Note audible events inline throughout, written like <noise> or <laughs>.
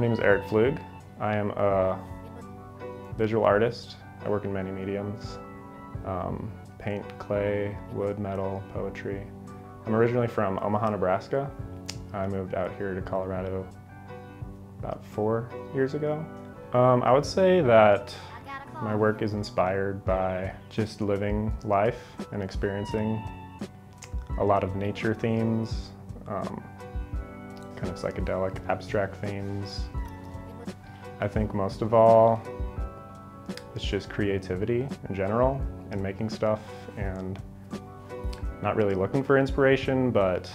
name is Eric Pflug. I am a visual artist. I work in many mediums. Um, paint, clay, wood, metal, poetry. I'm originally from Omaha, Nebraska. I moved out here to Colorado about four years ago. Um, I would say that my work is inspired by just living life and experiencing a lot of nature themes, um, kind of psychedelic, abstract themes. I think most of all, it's just creativity in general and making stuff and not really looking for inspiration, but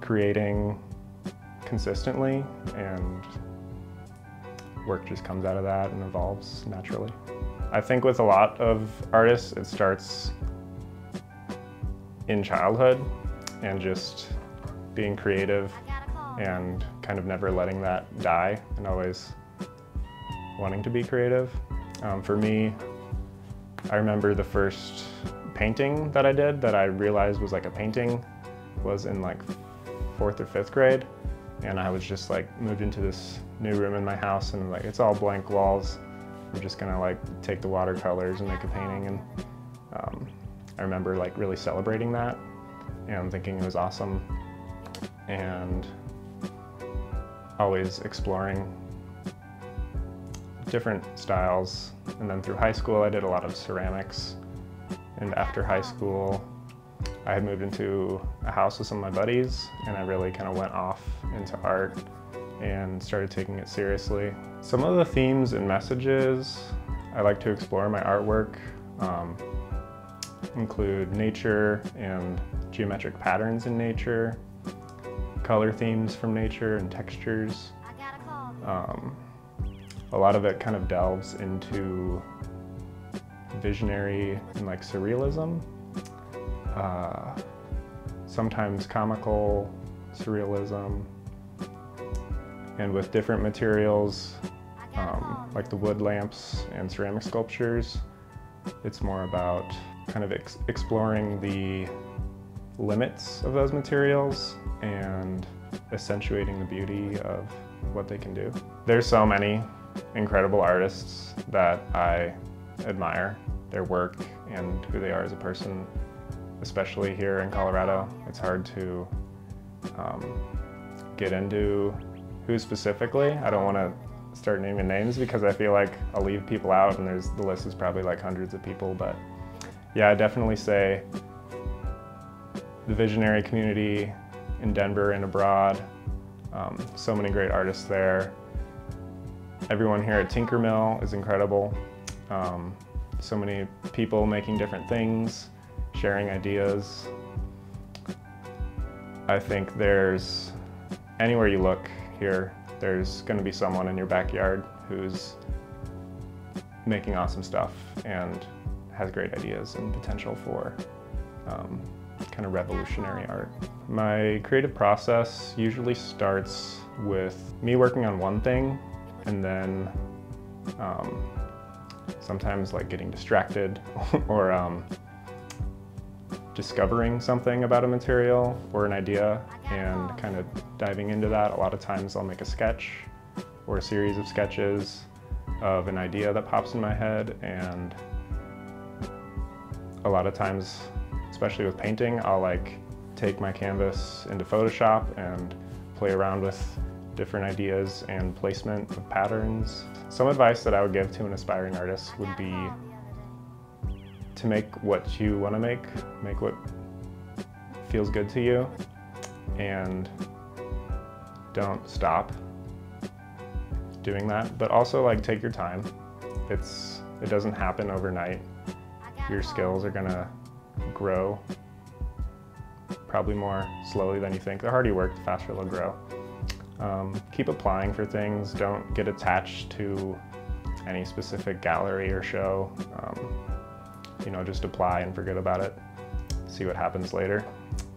creating consistently and work just comes out of that and evolves naturally. I think with a lot of artists, it starts in childhood and just being creative and kind of never letting that die and always wanting to be creative. Um, for me, I remember the first painting that I did that I realized was like a painting was in like fourth or fifth grade and I was just like moved into this new room in my house and like it's all blank walls. I'm just gonna like take the watercolors and make a painting and um, I remember like really celebrating that and thinking it was awesome and always exploring different styles. And then through high school, I did a lot of ceramics. And after high school, I had moved into a house with some of my buddies and I really kind of went off into art and started taking it seriously. Some of the themes and messages I like to explore in my artwork um, include nature and geometric patterns in nature, color themes from nature and textures. Um, a lot of it kind of delves into visionary and like surrealism. Uh, sometimes comical surrealism, and with different materials um, like the wood lamps and ceramic sculptures, it's more about kind of ex exploring the limits of those materials and accentuating the beauty of what they can do. There's so many incredible artists that I admire, their work and who they are as a person especially here in Colorado. It's hard to um, get into who specifically. I don't want to start naming names because I feel like I'll leave people out and there's the list is probably like hundreds of people, but yeah, I definitely say the visionary community in Denver and abroad. Um, so many great artists there. Everyone here at Tinkermill is incredible. Um, so many people making different things sharing ideas. I think there's, anywhere you look here, there's going to be someone in your backyard who's making awesome stuff and has great ideas and potential for um, kind of revolutionary art. My creative process usually starts with me working on one thing and then um, sometimes like getting distracted <laughs> or um, discovering something about a material or an idea and kind of diving into that. A lot of times I'll make a sketch or a series of sketches of an idea that pops in my head and a lot of times, especially with painting, I'll like take my canvas into Photoshop and play around with different ideas and placement of patterns. Some advice that I would give to an aspiring artist would be to make what you want to make, make what feels good to you, and don't stop doing that. But also like take your time. It's it doesn't happen overnight. Your skills are gonna grow probably more slowly than you think. The harder you work, the faster they'll grow. Um, keep applying for things. Don't get attached to any specific gallery or show. Um, you know, just apply and forget about it, see what happens later.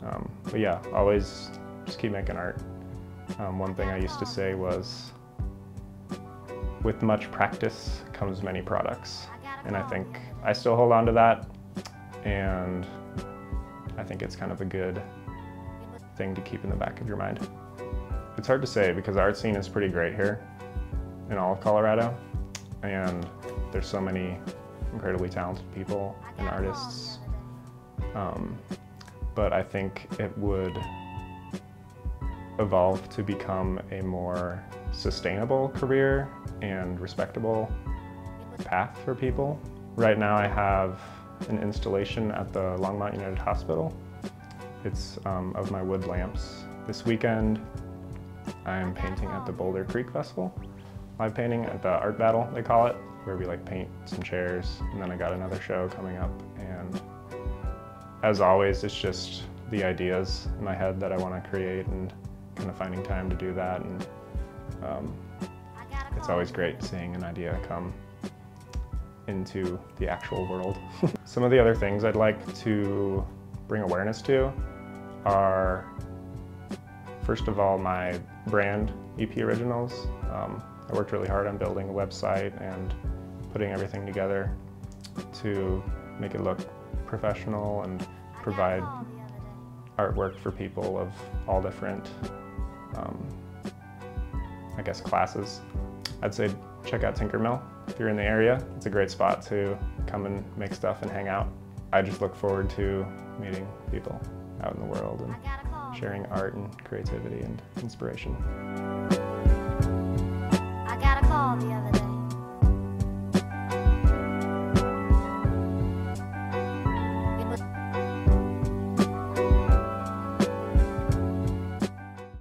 Um, but yeah, always just keep making art. Um, one thing I used to say was, with much practice comes many products. And I think I still hold on to that. And I think it's kind of a good thing to keep in the back of your mind. It's hard to say because the art scene is pretty great here in all of Colorado. And there's so many incredibly talented people and artists. Um, but I think it would evolve to become a more sustainable career and respectable path for people. Right now I have an installation at the Longmont United Hospital. It's um, of my wood lamps. This weekend I'm painting at the Boulder Creek Festival. Live painting at the Art Battle, they call it, where we like paint some chairs. And then I got another show coming up. And as always, it's just the ideas in my head that I want to create and kind of finding time to do that. And um, it's always great seeing an idea come into the actual world. <laughs> Some of the other things I'd like to bring awareness to are, first of all, my brand, EP Originals. Um, I worked really hard on building a website and putting everything together to make it look professional and provide artwork for people of all different, um, I guess, classes. I'd say check out Tinkermill if you're in the area. It's a great spot to come and make stuff and hang out. I just look forward to meeting people out in the world and sharing art and creativity and inspiration.